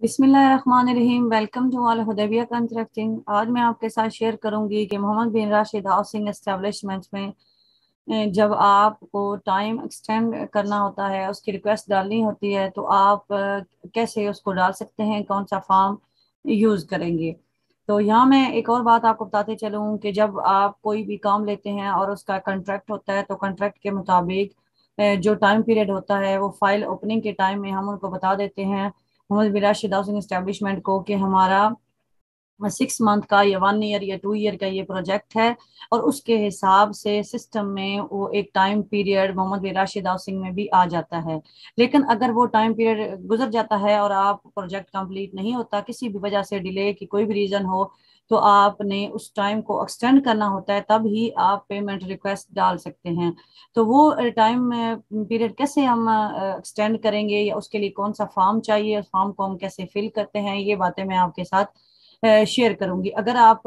बिस्मिल्लाहिर्रहमानिर्रहीम welcome to all Hudaibiya Contracting आज मैं आपके साथ शेयर करूँगी कि Mohammed bin Rashid Housing Establishment में जब आपको टाइम एक्सटेंड करना होता है, उसकी रिक्वेस्ट डालनी होती है तो आप कैसे उसको डाल सकते हैं, कौन सा फॉर्म यूज़ करेंगे? तो यहाँ मैं एक और बात आपको बताते चलूँ कि जब आप कोई भी काम लेते हैं और उसका कंट्रैक्ट होता है तो कंट्रैक्ट के मुताबिक जो टाइम पीरियड होता है, वो फ़ाइल ओपनिंग के टाइम में हम उनको बता देते हैं। मोहम्मद बिराशिद हाउसिंग इस्टेब्लिशमेंट को कि हमारा सिक्स मंथ का या वन ईयर या टू ईयर का ये प्रोजेक्ट है और उसके हिसाब से सिस्टम में वो एक time period Mohammed Rashid housing में भी आ जाता है। लेकिन अगर वो टाइम पीरियड गुजर जाता है और आप प्रोजेक्ट कंप्लीट नहीं होता, किसी भी वजह से डिले की कोई भी रीज़न हो तो आपने उस टाइम को एक्सटेंड करना होता है, तब ही आप पेमेंट रिक्वेस्ट डाल सकते हैं। तो वो टाइम पीरियड कैसे हम एक्सटेंड करेंगे या उसके लिए कौन सा फॉर्म चाहिए, उस फॉर्म को हम कैसे फिल करते हैं, ये बातें मैं आपके साथ शेयर करूँगी। अगर आप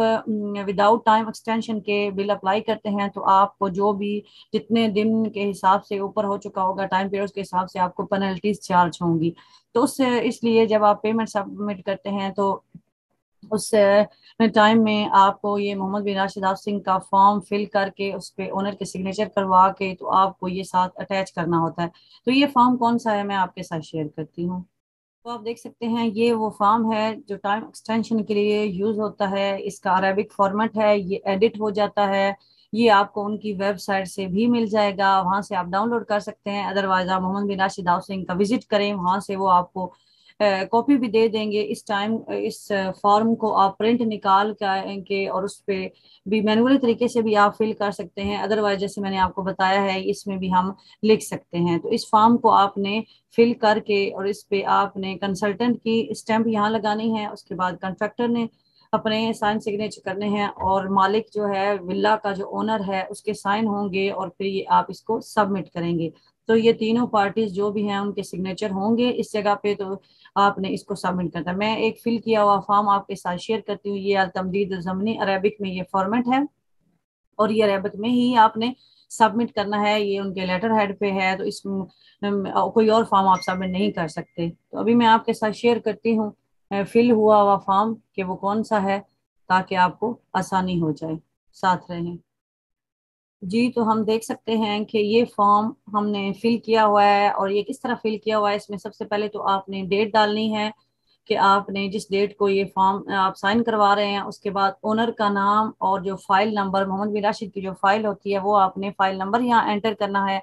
विदाउट टाइम एक्सटेंशन के बिल अप्लाई करते हैं तो आपको जो भी जितने दिन के हिसाब से ऊपर हो चुका होगा टाइम पीरियड के हिसाब से आपको पेनल्टीज चार्ज होंगी। तो उस, इसलिए जब आप पेमेंट सबमिट करते हैं तो उस टाइम में आपको ये मोहम्मद बिन राशिद सिंह का फॉर्म फिल करके उस पर ओनर के सिग्नेचर करवा के तो आपको ये साथ अटैच करना होता है। तो ये फॉर्म कौन सा है? मैं आपके साथ शेयर करती हूँ। तो आप देख सकते हैं, ये वो फॉर्म है जो टाइम एक्सटेंशन के लिए यूज़ होता है। इसका अरेबिक फॉर्मेट है, ये एडिट हो जाता है। ये आपको उनकी वेबसाइट से भी मिल जाएगा। वहाँ से आप डाउनलोड कर सकते हैं। अदरवाइज़ आप मोहम्मद बिन राशिद सिंह का विज़िट करें। वहाँ से वो आपको कॉपी भी दे देंगे। इस टाइम, इस फॉर्म को आप प्रिंट निकाल के और उस पर भी मैनुअली तरीके से भी आप फिल कर सकते हैं। अदरवाइज़ जैसे मैंने आपको बताया है, इसमें भी हम लिख सकते हैं। तो इस फॉर्म को आपने फिल करके और इस पे आपने कंसल्टेंट की स्टैंप यहाँ लगानी है। उसके बाद कंट्रेक्टर ने अपने साइन सिग्नेचर करने हैं और मालिक जो है विला का जो ओनर है, उसके साइन होंगे और फिर ये आप इसको सबमिट करेंगे। तो ये तीनों पार्टीज़ जो भी हैं, उनके सिग्नेचर होंगे इस जगह पे तो आपने इसको सबमिट करना है। मैं एक फिल किया हुआ फॉर्म आपके साथ शेयर करती हूँ। ये तमदीद जमनी अरेबिक में ये फॉर्मेट है और ये अरेबिक में ही आपने सबमिट करना है। ये उनके लेटर हेड पे है तो इस कोई और फॉर्म आप सबमिट नहीं कर सकते। तो अभी मैं आपके साथ शेयर करती हूँ। फिल हुआ हुआ फॉर्म कि वो कौन सा है, ताकि आपको आसानी हो जाए। साथ रहें। जी तो हम देख सकते हैं कि ये फॉर्म हमने फिल किया हुआ है और ये किस तरह फिल किया हुआ है, इसमें सबसे पहले तो आपने डेट डालनी है कि आपने जिस डेट को ये फॉर्म आप साइन करवा रहे हैं, उसके बाद ओनर का नाम और जो file number Mohammed bin Rashid की जो फ़ाइल होती है, वो आपने फ़ाइल नंबर यहाँ एंटर करना है।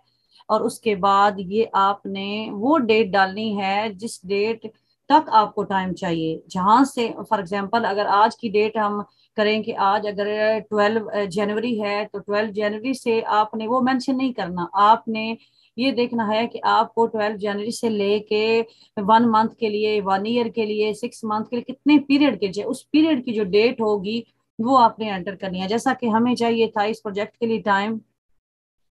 और उसके बाद ये आपने वो डेट डालनी है जिस डेट तक आपको टाइम चाहिए। जहाँ से फॉर एग्जांपल अगर आज की डेट हम करें कि आज अगर ट्वेल्व जनवरी है तो ट्वेल्व जनवरी से आपने वो मेंशन नहीं करना। आपने ये देखना है कि आपको ट्वेल्व जनवरी से लेके वन मंथ के लिए वन ईयर के लिए सिक्स मंथ के लिए कितने पीरियड के चाहिए उस पीरियड की जो डेट होगी, वो आपने एंटर करनी है। जैसा कि हमें चाहिए था इस प्रोजेक्ट के लिए time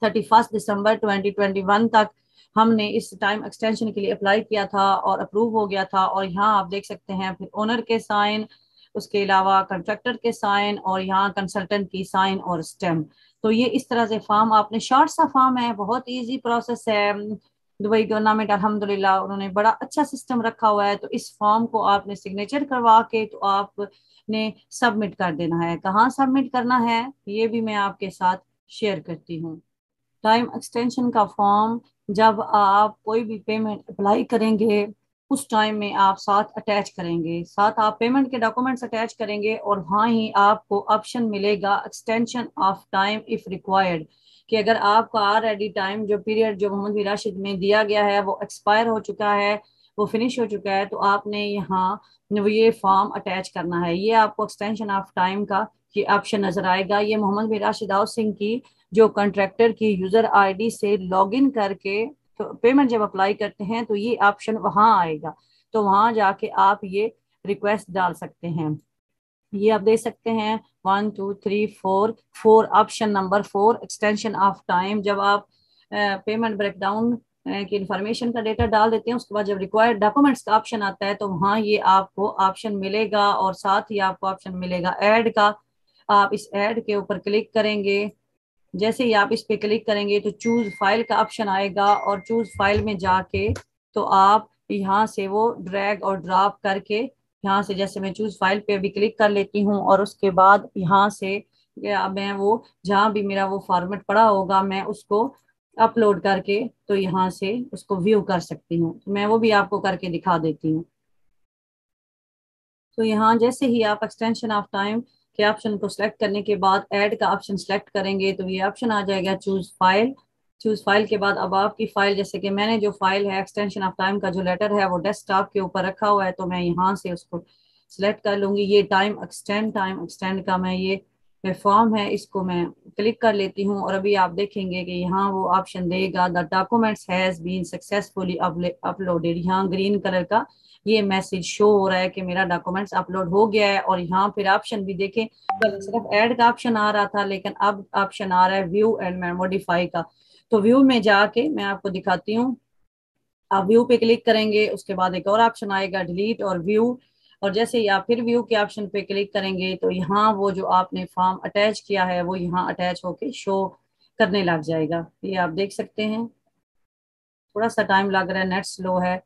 thirty first December twenty twenty one तक हमने इस टाइम एक्सटेंशन के लिए अप्लाई किया था और अप्रूव हो गया था और यहाँ आप देख सकते हैं फिर ओनर के साइन उसके अलावा कंट्रैक्टर के साइन और यहाँ कंसल्टेंट की साइन और स्टेम तो ये इस तरह से फॉर्म आपने शॉर्ट सा फॉर्म है, बहुत इजी प्रोसेस है. दुबई गवर्नमेंट अल्हम्दुलिल्लाह उन्होंने बड़ा अच्छा सिस्टम रखा हुआ है तो इस फॉर्म को आपने सिग्नेचर करवा के तो आपने सबमिट कर देना है. कहाँ सबमिट करना है, ये भी मैं आपके साथ शेयर करती हूँ. टाइम एक्सटेंशन का फॉर्म जब आप कोई भी पेमेंट अप्लाई करेंगे, उस टाइम में आप साथ अटैच करेंगे। साथ आप पेमेंट के डॉक्यूमेंट्स अटैच करेंगे और वहाँ ही आपको ऑप्शन मिलेगा extension of time if required कि अगर आपका ऑलरेडी टाइम जो पीरियड जो मोहम्मद राशिद में दिया गया है वो एक्सपायर हो चुका है वो फिनिश हो चुका है तो आपने यहाँ ये फॉर्म अटैच करना है। ये आपको एक्सटेंशन ऑफ़ टाइम का ये ऑप्शन नज़र आएगा। ये मोहम्मद बिन राशिद सिंह की जो कंट्रैक्टर की यूज़र आईडी से लॉगिन करके तो पेमेंट जब अप्लाई करते हैं तो ये ऑप्शन वहाँ आएगा। तो वहाँ जाके आप ये रिक्वेस्ट डाल सकते हैं। ये आप देख सकते हैं one two three four four option number four extension of time जब आप पेमेंट ब्रेकडाउन की इंफॉर्मेशन का डेटा डाल देते हैं, उसके बाद जब रिक्वायर्ड डॉक्यूमेंट्स का ऑप्शन आता है तो वहाँ ये आपको ऑप्शन मिलेगा और साथ ही आपको ऑप्शन मिलेगा ऐड का। आप इस ऐड के ऊपर क्लिक करेंगे। जैसे ही आप इस पे क्लिक करेंगे तो चूज़ फ़ाइल का ऑप्शन आएगा और चूज़ फ़ाइल में जाके तो आप यहाँ से वो ड्रैग और ड्रॉप करके यहाँ से जैसे मैं चूज़ फ़ाइल पे अभी क्लिक कर लेती हूँ और उसके बाद यहाँ से मैं वो, जहाँ भी मेरा वो फॉर्मेट पड़ा होगा, मैं उसको अपलोड करके तो यहाँ से उसको व्यू कर सकती हूँ। तो मैं वो भी आपको करके दिखा देती हूँ। तो यहाँ जैसे ही आप एक्सटेंशन ऑफ़ टाइम के ऑप्शन को सिलेक्ट करने के बाद ऐड का ऑप्शन सिलेक्ट करेंगे तो ये ऑप्शन आ जाएगा चूज़ फ़ाइल चूज़ फ़ाइल के बाद अब आपकी फ़ाइल जैसे कि मैंने जो फ़ाइल है एक्सटेंशन ऑफ़ टाइम का जो लेटर है, वो डेस्कटॉप के ऊपर रखा हुआ है तो मैं यहाँ से उसको सिलेक्ट कर लूँगी। ये टाइम एक्सटेंड टाइम एक्सटेंड का मैं ये फॉर्म है, इसको मैं क्लिक कर लेती हूँ और अभी आप देखेंगे कि यहाँ वो ऑप्शन देगा the documents has been successfully uploaded यहाँ ग्रीन कलर का ये मैसेज शो हो रहा है कि मेरा डॉक्यूमेंट्स अपलोड हो गया है और यहाँ फिर ऑप्शन भी देखें तो सिर्फ़ ऐड का ऑप्शन आ रहा था, लेकिन अब ऑप्शन आ रहा है व्यू एंड मोडिफाई का। तो व्यू में जाके मैं आपको दिखाती हूँ। आप व्यू पे क्लिक करेंगे, उसके बाद एक और ऑप्शन आएगा डिलीट और व्यू और जैसे ही आप फिर व्यू के ऑप्शन पे क्लिक करेंगे तो यहाँ वो जो आपने फॉर्म अटैच किया है, वो यहाँ अटैच होके शो करने लग जाएगा। ये आप देख सकते हैं। थोड़ा सा टाइम लग रहा है नेट स्लो है।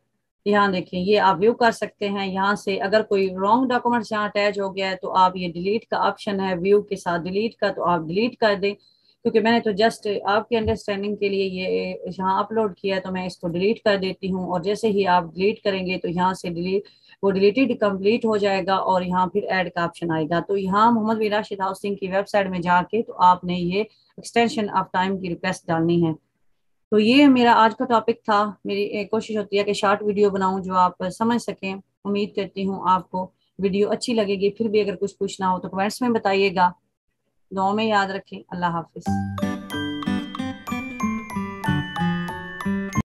यहाँ देखिए, ये आप व्यू कर सकते हैं। यहाँ से अगर कोई रॉन्ग डॉक्यूमेंट्स यहाँ अटैच हो गया है तो आप ये डिलीट का ऑप्शन है व्यू के साथ डिलीट का तो आप डिलीट कर दें। क्योंकि मैंने तो जस्ट आपकी अंडरस्टैंडिंग के लिए ये यहाँ अपलोड किया है तो मैं इसको डिलीट कर देती हूँ। और जैसे ही आप डिलीट करेंगे तो यहाँ से डिलीट वो डिलीटेड कंप्लीट हो जाएगा और यहाँ फिर ऐड का ऑप्शन आएगा। तो यहाँ मोहम्मद बिन राशिद हाउसिंग की वेबसाइट में जाके तो आपने ये एक्सटेंशन ऑफ़ टाइम की रिक्वेस्ट डालनी है। तो ये मेरा आज का टॉपिक था। मेरी कोशिश होती है कि शॉर्ट वीडियो बनाऊँ जो आप समझ सकें। उम्मीद करती हूँ आपको वीडियो अच्छी लगेगी। फिर भी अगर कुछ पूछना हो तो कमेंट्स में बताइएगा। दो में याद रखें। अल्लाह हाफिज़।